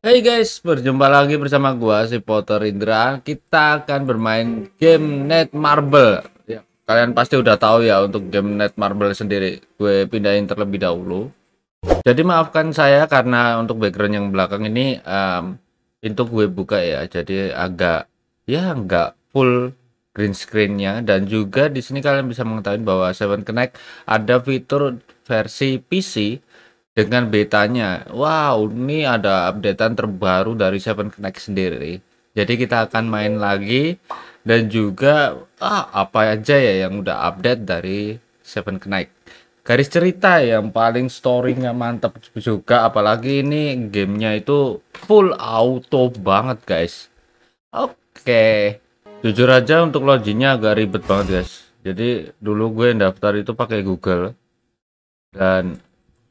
Hey guys, berjumpa lagi bersama gua si Potter Indra. Kita akan bermain game Net Marble. Ya, kalian pasti udah tahu ya untuk game Net Marble sendiri. Gue pindahin terlebih dahulu. Jadi maafkan saya karena untuk background yang belakang ini um, pintu gue buka ya. Jadi agak ya nggak full green screennya dan juga di sini kalian bisa mengetahui bahwa Seven Connect ada fitur versi PC dengan betanya. Wow, ini ada updatean terbaru dari Seven Connect sendiri. Jadi kita akan main lagi dan juga ah, apa aja ya yang udah update dari Seven Connect. Garis cerita yang paling storynya mantap juga, apalagi ini gamenya itu full auto banget guys. Oke, jujur aja untuk loginnya agak ribet banget guys. Jadi dulu gue daftar itu pakai Google dan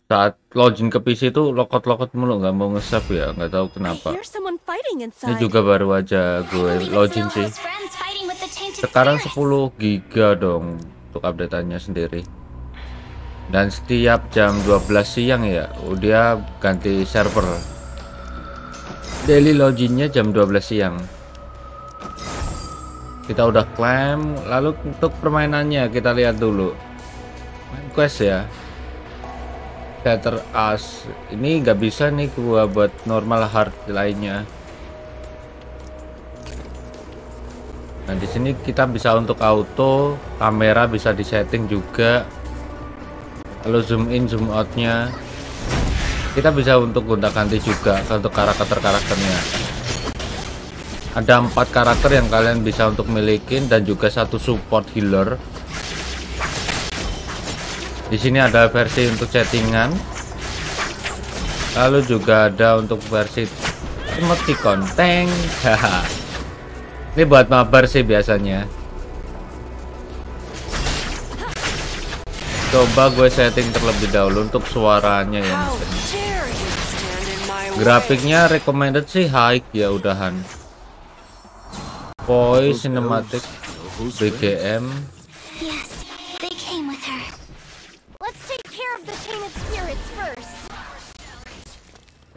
saat login ke PC itu lokot-lokot mulu nggak mau nge-save ya nggak tahu kenapa. Ini juga baru aja gue login sih. sekarang 10 giga dong untuk updateannya sendiri. Dan setiap jam 12 siang ya udah ganti server. Daily loginnya jam 12 siang. Kita udah klaim lalu untuk permainannya kita lihat dulu. Main quest ya Scatter As ini nggak bisa nih gua buat normal hard lainnya. Nah di sini kita bisa untuk auto kamera bisa disetting juga. Lalu zoom in zoom outnya. Kita bisa untuk gonta ganti juga untuk karakter karakternya. Ada empat karakter yang kalian bisa untuk milikin dan juga satu support healer di sini ada versi untuk chattingan. Lalu juga ada untuk versi emoticon tank. Ini buat mabar sih biasanya. Coba gue setting terlebih dahulu untuk suaranya ya. Grafiknya recommended sih high ya udahan. Voice cinematic BGM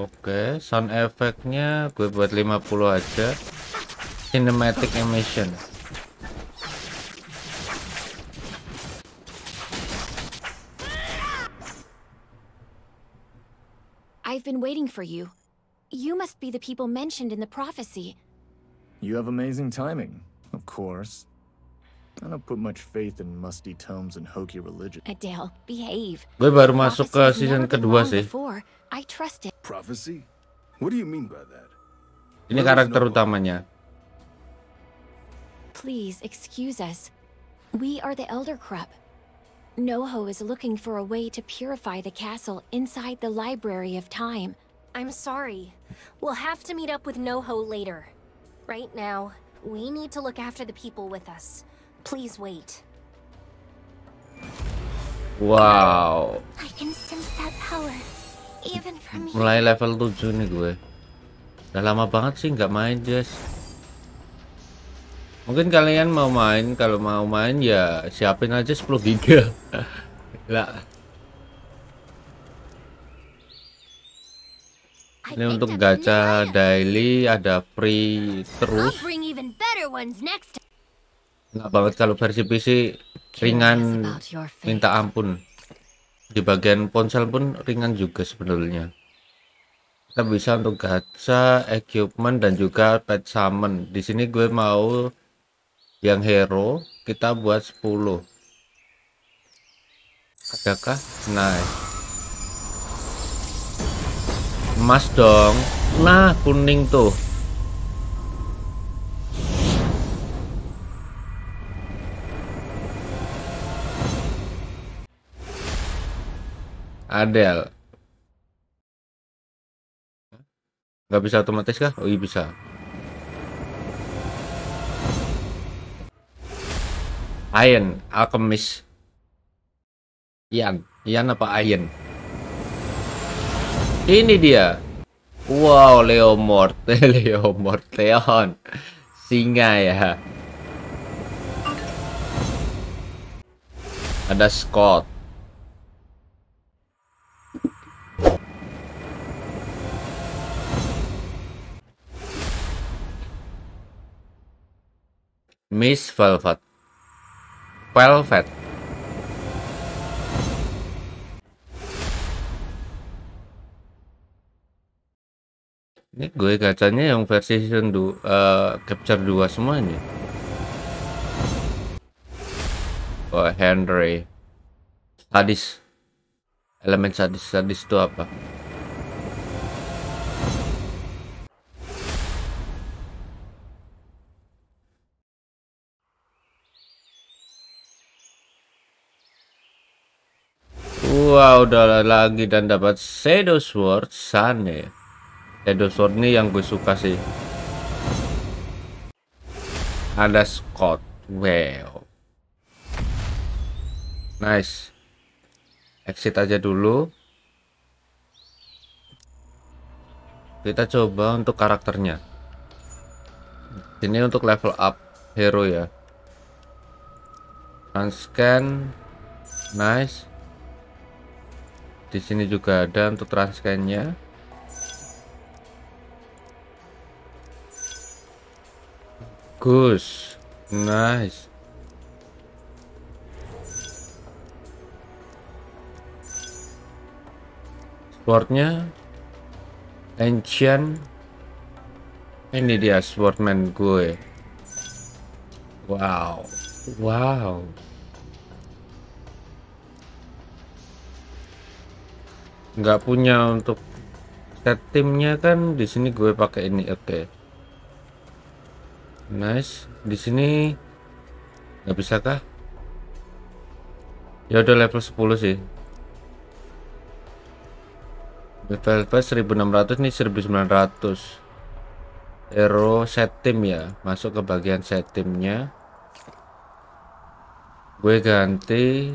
Oke, sound efeknya gue buat 50 aja. Cinematic emission. I've been waiting for you. You must be the people mentioned in the prophecy. You have amazing timing, of course. I don't put much faith in musty tomes and hokey religion. Adele, behave. Gue baru masuk ke season kedua sih. I trust it. Prophecy? What do you mean by that? Ini karakter utamanya. Please excuse us. We are the Elder Krupp. Noho is looking for a way to purify the castle inside the Library of Time. I'm sorry. We'll have to meet up with Noho later. Right now, we need to look after the people with us. Please wait. Wow. I can sense that power. mulai level 7 nih gue udah lama banget sih nggak main guys mungkin kalian mau main kalau mau main ya siapin aja 10 giga lah ini untuk gacha daily ada free terus nggak banget kalau versi PC ringan minta ampun. Di bagian ponsel pun ringan juga sebenarnya. Kita bisa untuk gacha equipment dan juga pet summon. Di sini gue mau yang hero kita buat 10 adakah? Nice emas dong. Nah kuning tuh Adel. Nggak bisa otomatis kah? Oh iya bisa. Iron, Alchemist. Ian, Ian apa Ian? Ini dia. Wow, Leo Morte, Leo Morteon. Singa ya. Ada Scott. Miss Velvet. Velvet. Ini gue gacanya yang versi season 2 uh, capture 2 semuanya. Oh, Henry. Sadis. Elemen sadis sadis itu apa? Wow, udah lagi dan dapat Shadow Sword Sane. Shadow Sword ini yang gue suka sih. Ada Scott. Wow. Nice. Exit aja dulu. Kita coba untuk karakternya. Ini untuk level up hero ya. Transcan. Nice. Di sini juga ada untuk transcannya. Gus. Nice. Swordnya Ancient Ini dia swordman gue Wow Wow nggak punya untuk set timnya kan di sini gue pakai ini oke. Okay. nice. Di sini nggak bisa kah? Ya udah level 10 sih. Level 1600 ini 1900 hero set tim ya masuk ke bagian set timnya. Gue ganti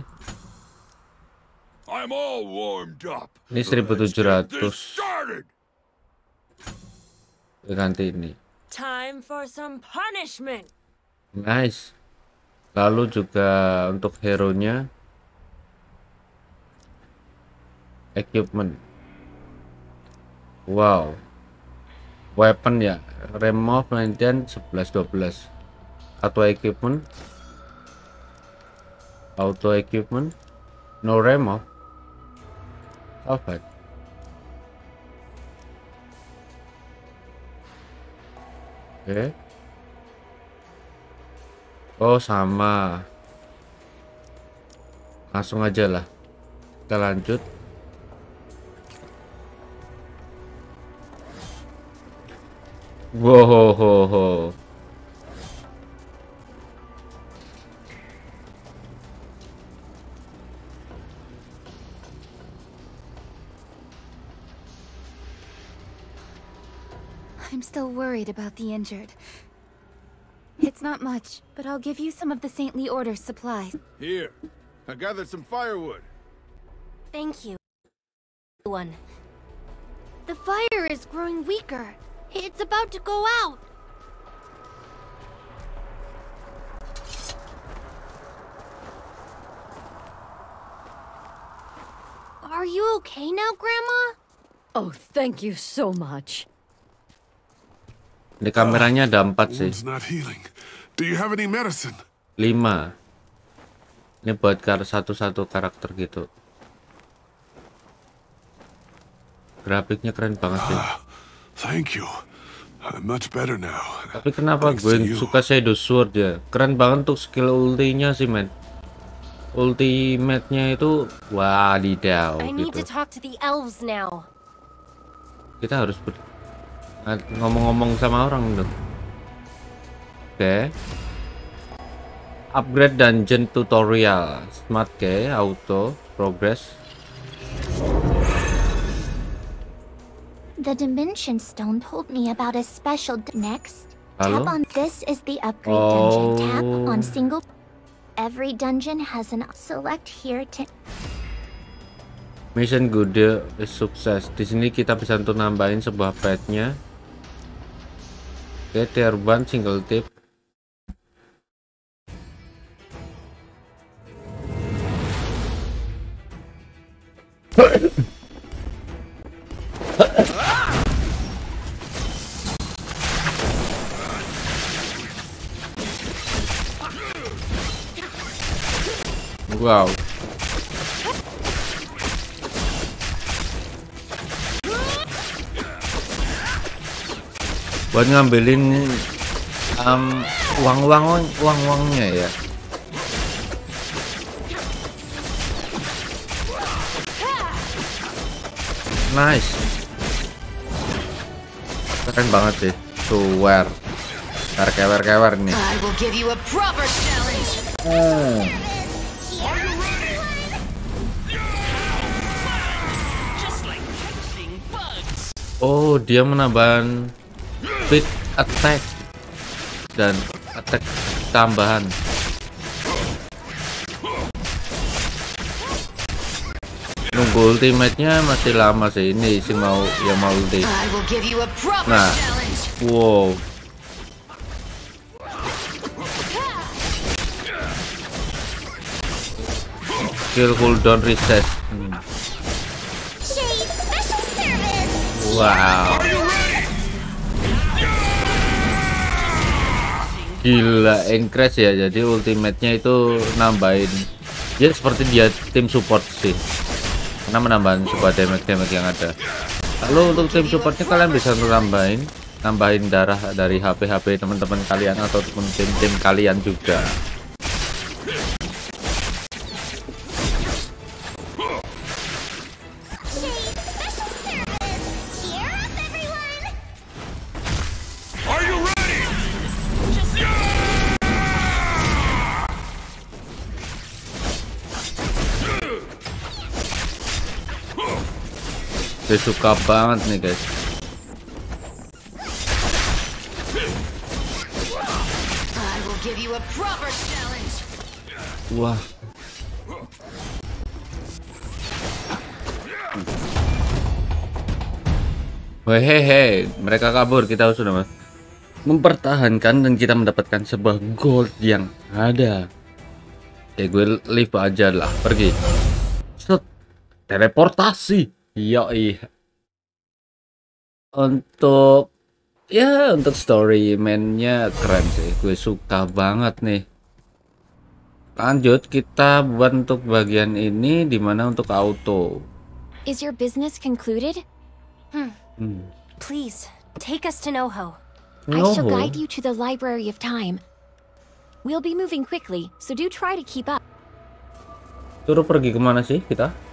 I'm all warmed up. Ini Let's get 1700. this started. ganti ini. Time for some punishment. nice. Lalu juga untuk hero nya equipment. Wow. Weapon ya. Remove maintenance 11 12 auto equipment. Auto equipment. No remove Alright. Oke. Oh, sama. Langsung aja lah. Kita lanjut. Wow, worried about the injured. It's not much, but I'll give you some of the Saintly Order's supplies. Here, I gathered some firewood. Thank you. One. The fire is growing weaker. It's about to go out. Are you okay now, Grandma? Oh, thank you so much. Di kameranya ada empat sih. Lima. Ini buat kar satu-satu karakter gitu. Grafiknya keren banget sih. Thank you. I'm much better now. tapi kenapa gue suka Shadow Sword ya? Keren banget untuk skill ultinya sih men. Ultimate-nya itu wadidaw gitu. kita harus ber- ngomong-ngomong sama orang dong oke upgrade dungeon tutorial smart key auto progress The Dimension Stone told me about a special next. Lalu? Tap on this is the upgrade dungeon. Tap on Oh. single. Every dungeon has an select here to Mission Gude is sukses. Di sini kita bisa untuk nambahin sebuah petnya. get their one single tip. Wow. Buat ngambilin um, uang-uang uang-uangnya ya. Nice. Keren banget sih. Nih. Will give you a proper challenge. Oh, dia menambahkan speed attack dan attack tambahan. Nunggu ultimate-nya masih lama sih. Ini sih mau yang mau ulti. Nah. Wow. Skill cooldown reset. Hmm. Wow. Gila, increase ya. Jadi ultimate-nya itu nambahin. Ya seperti dia tim support sih. Karena menambahin support damage-damage yang ada. Lalu untuk tim supportnya kalian bisa nambahin nambahin darah dari HP-HP teman-teman kalian atau tim-tim kalian juga. Saya suka banget nih guys. I will give you a proper challenge. Wah. Wehehe, mereka kabur, kita sudah mas- mempertahankan dan kita mendapatkan sebuah gold yang ada. Ya gue leave aja lah, pergi. Set, teleportasi. Yoi. Untuk ya untuk story mainnya keren sih, gue suka banget nih. Lanjut kita buat untuk bagian ini di mana untuk auto. Is your business concluded? Hmm. Please, take us to Noho. I shall Noho? guide you to the Library of Time. We'll be moving quickly, so do try to keep up. Suruh pergi ke mana sih kita?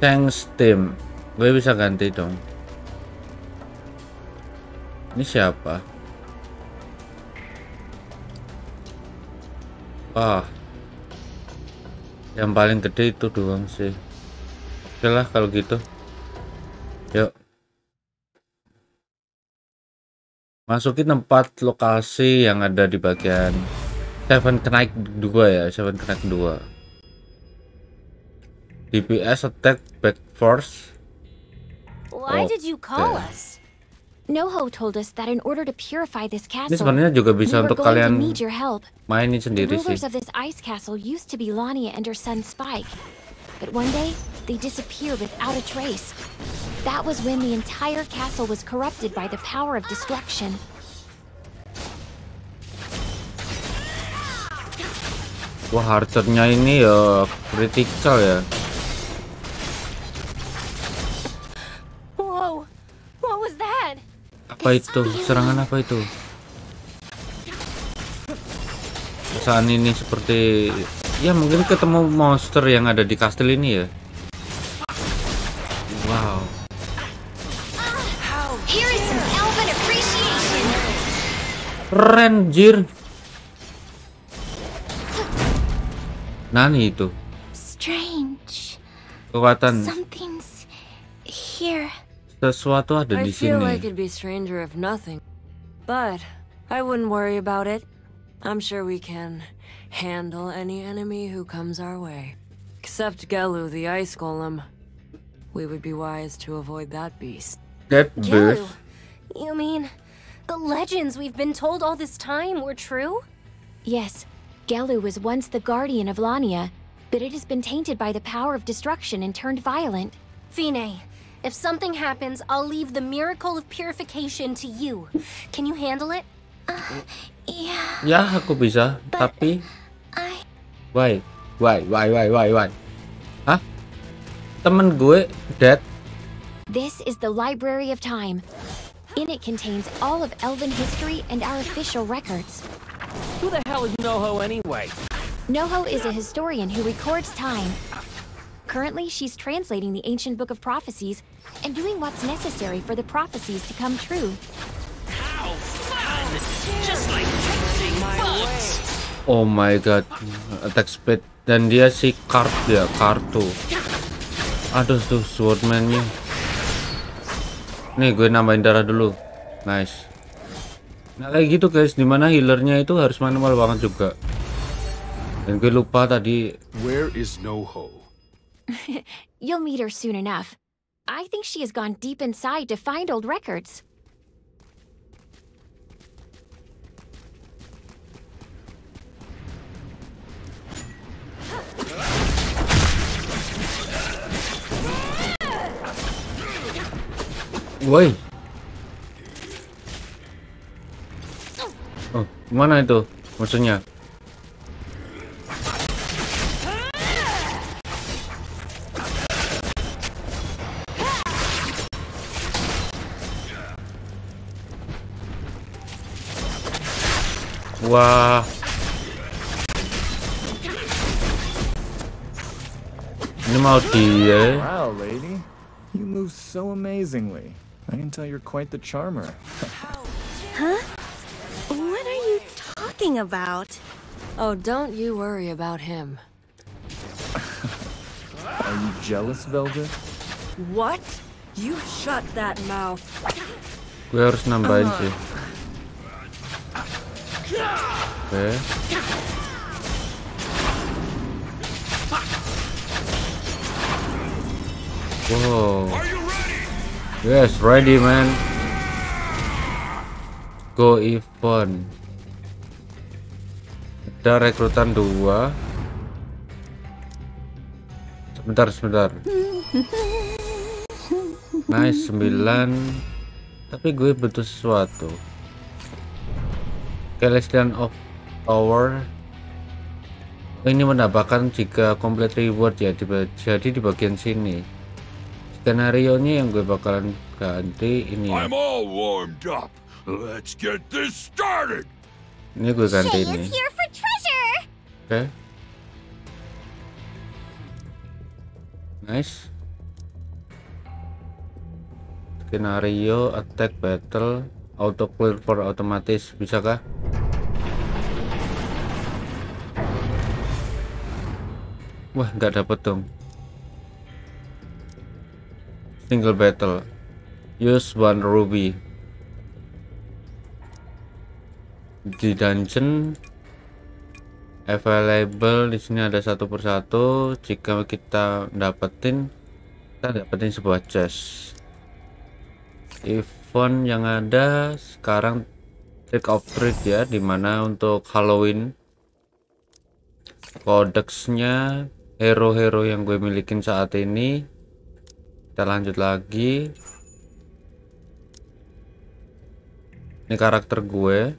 Thanks Tim. Gue bisa ganti dong. Ini siapa? Wah. Yang paling gede itu doang sih. Oke lah kalau gitu. Yuk. Masukin tempat lokasi yang ada di bagian Seven Knight 2 ya, Seven Knight 2. DPS attack back force. Why did you call us? Noho told us that in order to purify this Ini castle, sebenarnya juga we bisa untuk going to kalian need your help. mainin The sendiri sih. rulers of this ice castle used to be Lania and her son Spike, but one day they disappeared without a trace. That was when the entire castle was corrupted by the power of destruction. Wah, harcernya ini ya critical ya. Apa itu? Serangan apa itu? Saat ini seperti ya mungkin ketemu monster yang ada di kastil ini ya. Wow. Keren, jir. Nani itu? Strange. Kekuatan Something's here. Sesuatu ada I di feel sini. like it'd be stranger if nothing. But I wouldn't worry about it. I'm sure we can handle any enemy who comes our way. Except Gelu, the ice golem. We would be wise to avoid that beast. That Gelu. You mean the legends we've been told all this time were true? Yes, Gelu was once the guardian of Lania, but it has been tainted by the power of destruction and turned violent. Fine, if something happens, I'll leave the miracle of purification to you. Can you handle it? Uh, yeah, Ya, aku bisa, tapi I. why? Why? Why? Why? Why? Why? Hah? Temen gue dead. This is the Library of Time. In it contains all of Elven history and our official records. Who the hell is NoHo anyway? Noho is a historian who records time. Currently, she's translating the ancient book of prophecies and doing what's necessary for the prophecies to come true. How fun! Just like chasing bugs! Oh my god, attack speed dan dia si card ya kartu. Aduh tuh swordman-nya. Nih gue nambahin darah dulu. Nice. Nah kayak gitu guys, di mana healernya itu harus manual banget juga. Dan gue lupa tadi Where is NoHo? You'll meet her soon enough. I think she has gone deep inside to find old records. Woi. Oh, mana itu musuhnya? Wah. Ini mau dia. Wow, lady. You move so amazingly. I can tell you're quite the charmer. huh? What are you talking about? Oh, don't you worry about him. Are you jealous, Velvet? What? You shut that mouth. Gue harus nambahin sih. Ready? Yes, ready man. Go event. Ada rekrutan dua. Sebentar, sebentar. Nice, 9 Tapi gue butuh sesuatu Celestial of Tower Ini menambahkan jika complete reward ya di, Jadi di bagian sini Skenario nya yang gue bakalan ganti ini ya. I'm all warmed up. Let's get this started. Ini gue ganti ini here for treasure! Oke Nice Skenario attack battle auto clear for otomatis bisa Wah nggak dapet dong. Single battle. Use one ruby. Di dungeon available di sini ada satu persatu. Jika kita dapetin kita dapetin sebuah chest. Event yang ada sekarang trick of treat ya di mana untuk Halloween kodeksnya hero-hero yang gue milikin saat ini. Kita lanjut lagi. Ini karakter gue.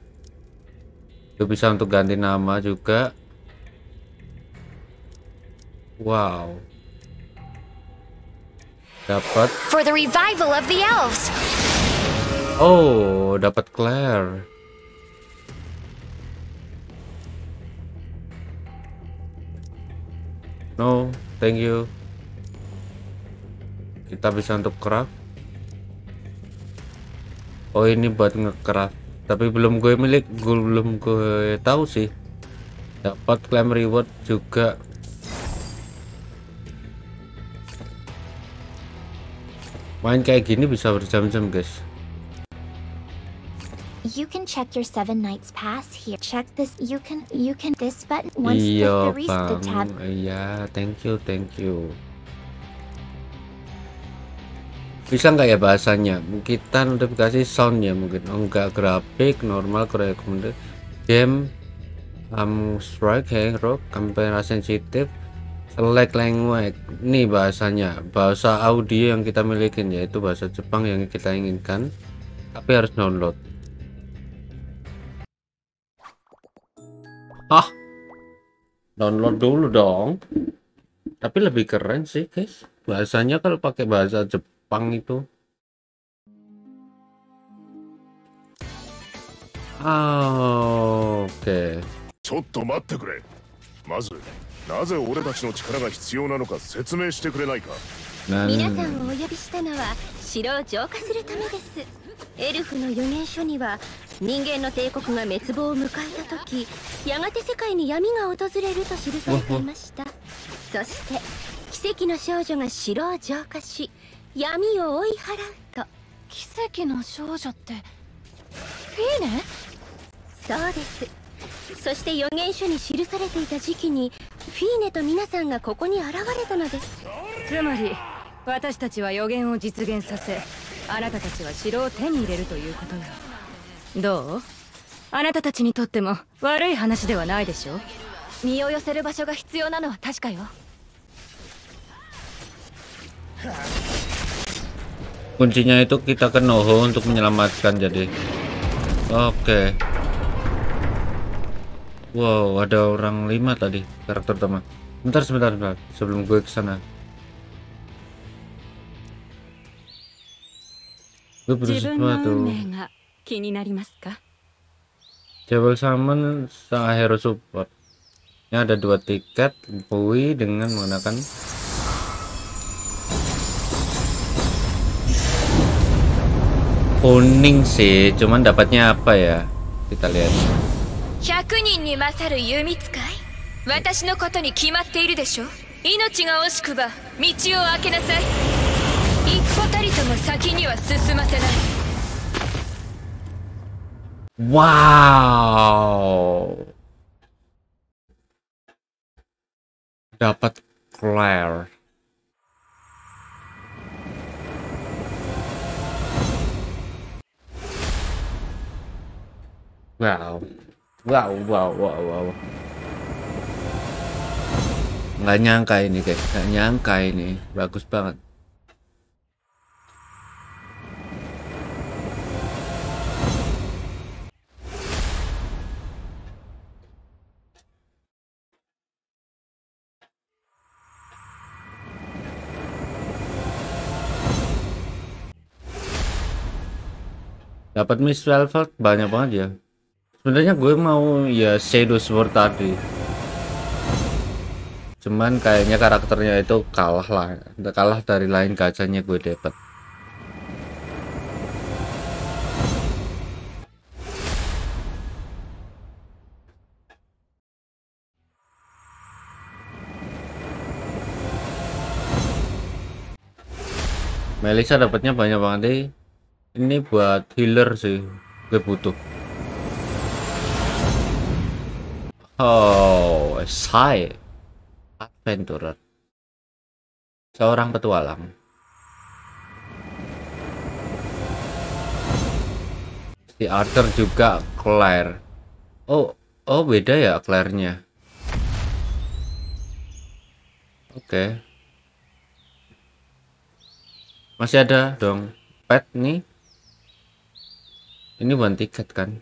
Gue bisa untuk ganti nama juga. Wow. Dapat. For the revival of the elves! oh dapat Claire no thank you. Kita bisa untuk craft. Oh ini buat ngecraft. Tapi belum gue milik gue belum gue tahu sih. Dapat claim reward juga. Main kayak gini bisa berjam-jam guys You can check your seven nights pass here. Check this. You can. You can. This button. Once iya the, the, res- the tab. iya thank you thank you bisa nggak ya bahasanya kita notifikasi sound ya mungkin oh enggak grafik normal recommended game um strike hang rock kamera sensitif select language ini bahasanya bahasa audio yang kita milikin yaitu bahasa Jepang yang kita inginkan tapi harus download Hah download dulu dong tapi lebih keren sih guys bahasanya kalau pakai bahasa Jepang itu oh, oke okay. ちょっと待ってくれまずなぜ俺たちの力が必要なのか説明してくれないか皆さんをお呼びしたのは城を浄化するためですエルフの預言書には人間の帝国が滅亡を迎えた時やがて世界に闇が訪れると記されていました。そして奇跡の少女が城を浄化し闇を追い払うと。奇跡の少女ってフィーネそうです。そして預言書に記されていた時期にフィーネと皆さんがここに現れたのです。つまり私たちは予言を実現させ あなたたちは城を手に入れるということよどうあなたたちにとっても悪い話ではないでしょ身を寄せる場所が必要なのは確かよ kuncinya itu kita ke Noho untuk menyelamatkan jadi oke okay. wow ada orang lima tadi karakter utama bentar sebentar sebentar sebelum gue kesana gue butuh sesuatu Jebel Summon sang hero support ini ada dua tiket Bowie dengan menggunakan kuning sih cuman dapatnya apa ya kita lihat 100人に勝る弓使い私のことに決まっているでしょ命が惜しくば道を開けなさい 一歩たりとも先には進ませない Wow dapat Claire Wow. Wow, wow, wow, wow. Nggak nyangka ini, guys. Nggak nyangka ini. Bagus banget. Dapat Miss Velvet banyak banget ya. Sebenarnya gue mau ya Shadow Sword tadi. Cuman kayaknya karakternya itu kalah lah kalah dari lain gacanya gue dapat Melisa dapatnya banyak banget deh ini buat healer sih gue butuh Oh, saya adventurer. Seorang petualang. Si Arthur juga Claire. Oh, oh beda ya Claire-nya. Oke. Okay. Masih ada dong pet nih. Ini bukan tiket kan?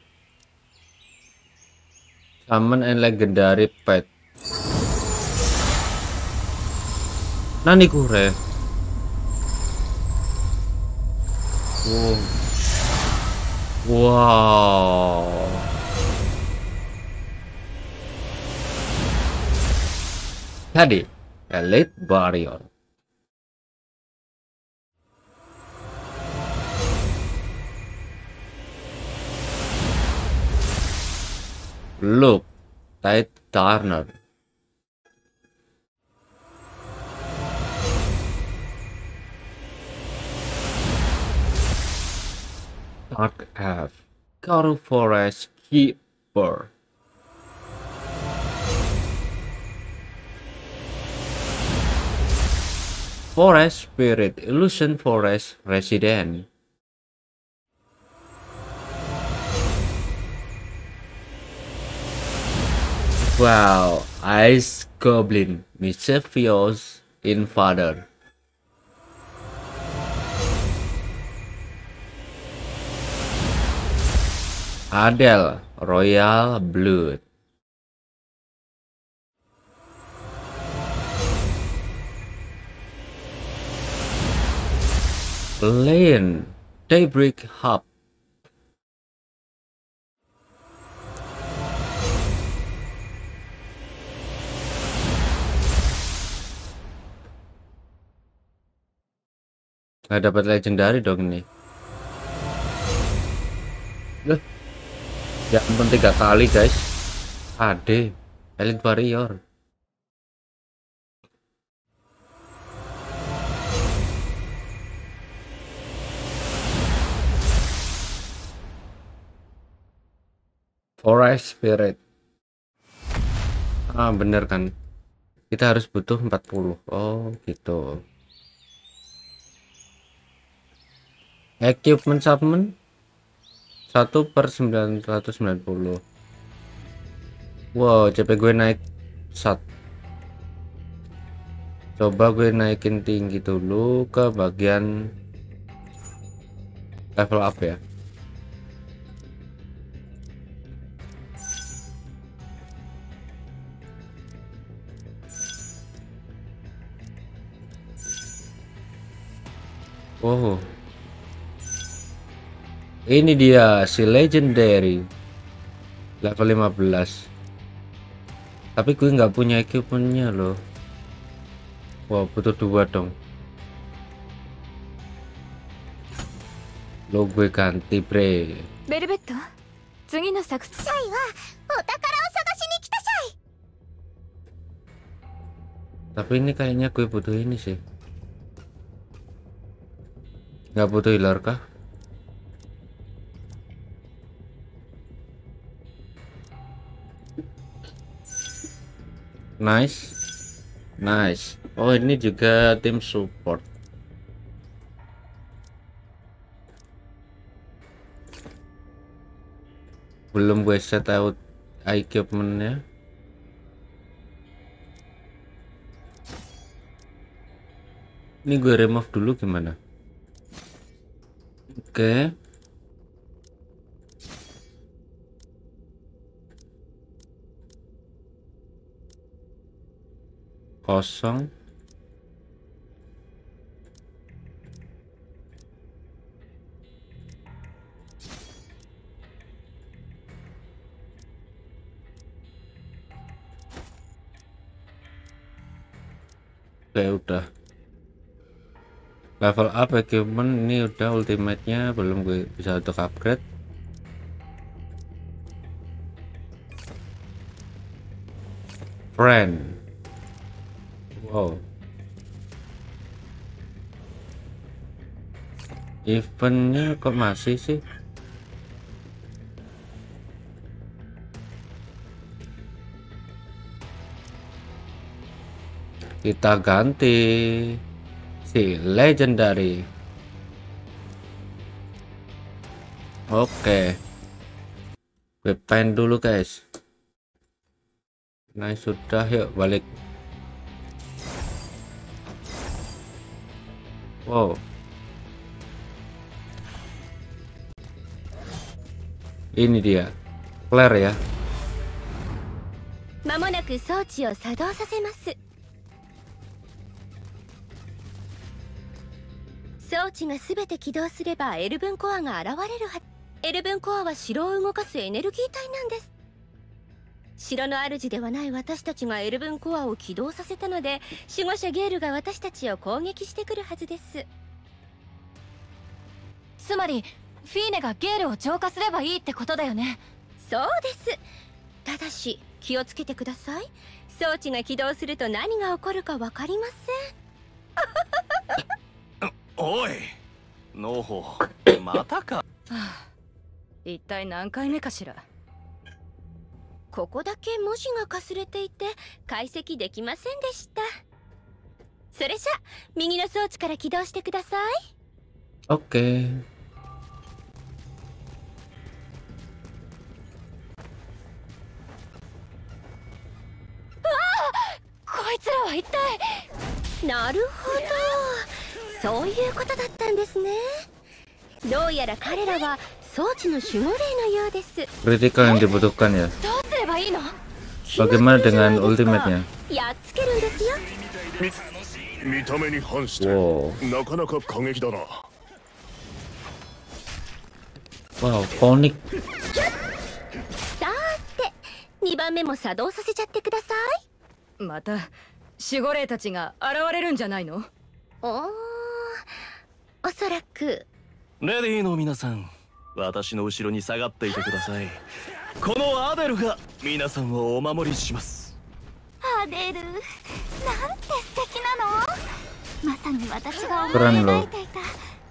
Summon and legendary pet. Nani kure? Wow. Wow. Elite Warrior. Look, Tide Turner. Dark F. Karu Forest Keeper. Forest Spirit Illusion Forest Resident. Wow, Ice Goblin Mischievous Invader Adele Royal Blood. Lane Daybreak Hub Nggak dapat legendary dong ini. Loh. Ya ampun tiga kali guys. AD Elite Warrior. Forest Spirit. Ah bener kan. Kita harus butuh 40. Oh gitu. Equipment supplement 1 per 990 Wow CP gue naik sat. Coba gue naikin tinggi dulu ke bagian level up ya. Wow ini dia si legendary level 15 tapi gue nggak punya equipmentnya loh wow butuh dua dong lo gue ganti bre ベルベット次の作シャイはお宝を探しに来たシャイ tapi ini kayaknya gue butuh ini sih nggak butuh healer kah Nice. Nice. Oh ini juga tim support. Belum gue set out equipmentnya. Ini gue remove dulu gimana? Oke. okay. Kosong. Oke udah. Level up equipment ini udah ultimate nya belum gue bisa untuk upgrade. Friend wow eventnya kok masih sih? Kita ganti si legendary. Oke. Pen dulu guys. Nah sudah yuk balik Wow. Ini dia. Claire ya. まもなく装置を作動させます装置が全て起動すればエルブンコアが現れるはエルブンコアは城を動かすエネルギー体なんです城の主ではない私たちがエルブンコアを起動させたので守護者ゲールが私たちを攻撃してくるはずです。つまりフィーネがゲールを浄化すればいいってことだよね。そうです。ただし気をつけてください。装置が起動すると何が起こるか分かりません。おいノーホまたか、はあ、一体何回目かしらここだけ文字がかすれていて解析できませんでした。それじゃ右の装置から起動してください。OK わつらは一体。なるほど。そういうことだったんですね。どうやら彼らは装置の守護霊のようです。Kritikal yang dibutuhkan ya どうすればいいの Bagaimana dengan ultimate-nya やっつけるんですよ。見た目に反してお。なかなか過激だな。Wow konik さーて2番目も作動させちゃってください。また守護霊たちが現れるんじゃないの？おーおそらく。レディーの皆さん私の後ろに下がっていてくださいこのアデルが皆さんをお守りします。アデルなんて素敵なの？まさに私が思い描いていた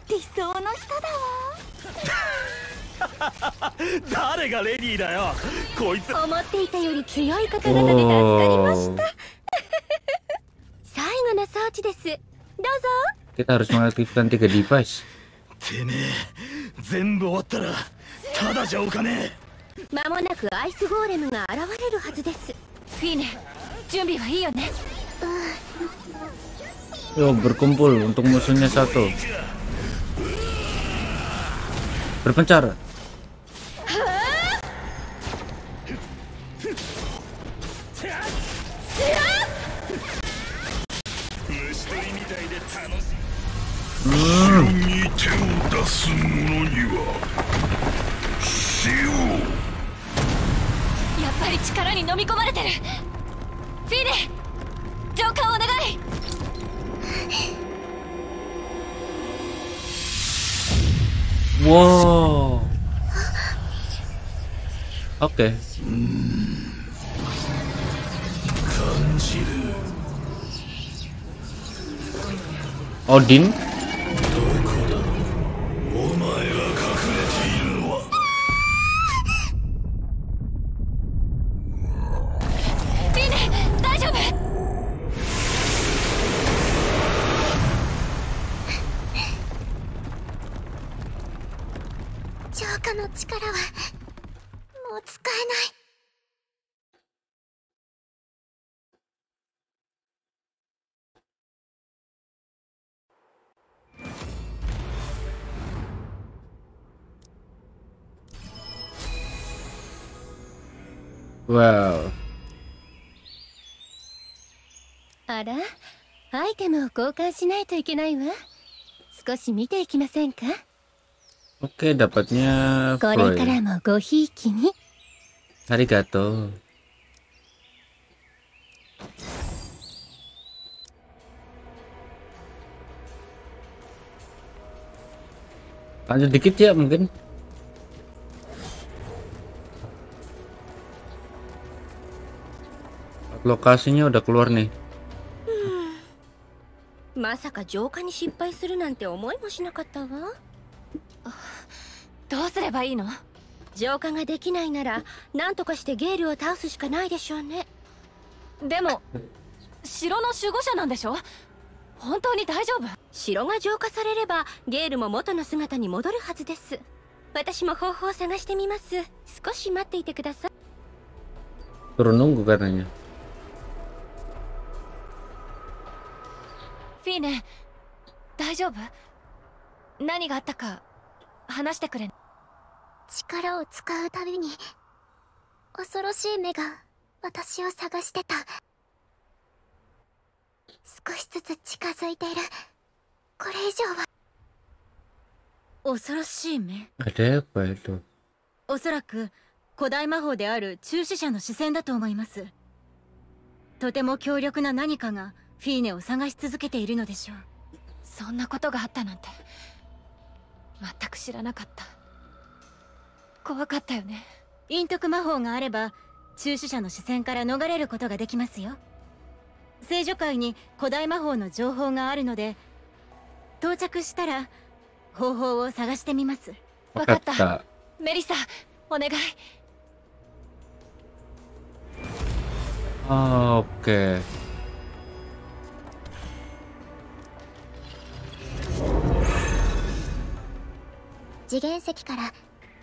理想の人だわ。誰がレディーだよ。こいつ。思っていたより強い方々で助かりました。最後の装置です。どうぞ。Kita harus mengaktifkan tiga device てめえ全部終わったらただじゃおかね間もなくアイスゴーレムが現れるはずですフィーネ準備はいいよね Yo berkumpul untuk musuhnya satu Berpencar 城やっぱり力に飲み込まれてる。フィーネ浄化をお願い。Wow Oke 感じる。Odin Wow あらアイテムを交換しないといけないわ少し見ていきませんか Oke dapatnya これから Freud もごひいきに Arigato Lanjut dikit ya mungkin いいの浄化ができないなら何とかしてゲールを倒すしかないでしょうねでも城の守護者なんでしょ本当に大丈夫城が浄化されればゲールも元の姿に戻るはずです私も方法を探してみます少し待っていてください Suruh nunggu katanya フィーネ大丈夫？何があったか話してくれ。力を使うたびに恐ろしい目が私を探してた。少しずつ近づいている。これ以上は。恐ろしい目？おそらく古代魔法である中死者の視線だと思います。とても強力な何かがフィーネを探し続けているのでしょう。そんなことがあったなんて。全く知らなかった。怖かったよね。陰徳魔法があれば中死者の視線から逃れることができますよ。聖女会に古代魔法の情報があるので到着したら方法を探してみます。わかった。メリサお願い。Oh, Oke 次元石から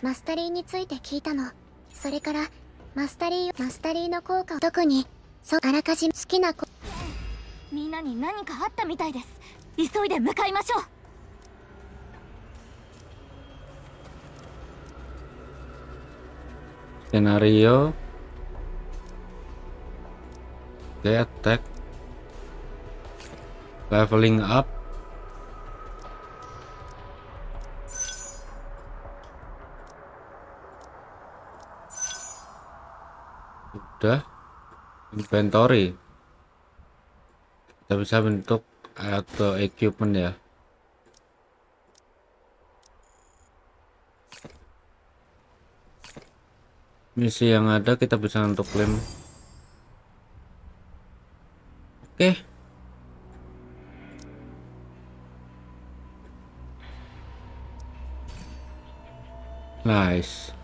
マスタリーについて聞いたのそれからマスタリーマスタリーの効果を特にそうあらかじめ好きな子みんなに何かあったみたいです急いで向かいましょう Skenario. Oke, attack. Leveling up. Udah. Inventory. Kita bisa bentuk atau equipment ya. misi yang ada kita bisa untuk klaim oke nice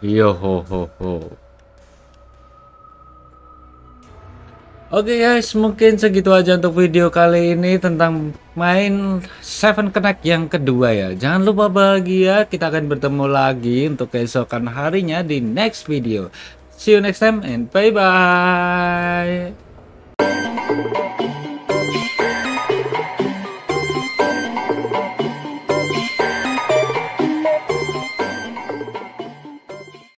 yo ho ho ho Oke okay guys, mungkin segitu aja untuk video kali ini tentang main Seven Connect yang kedua ya. Jangan lupa bahagia, kita akan bertemu lagi untuk keesokan harinya di next video. See you next time and bye-bye.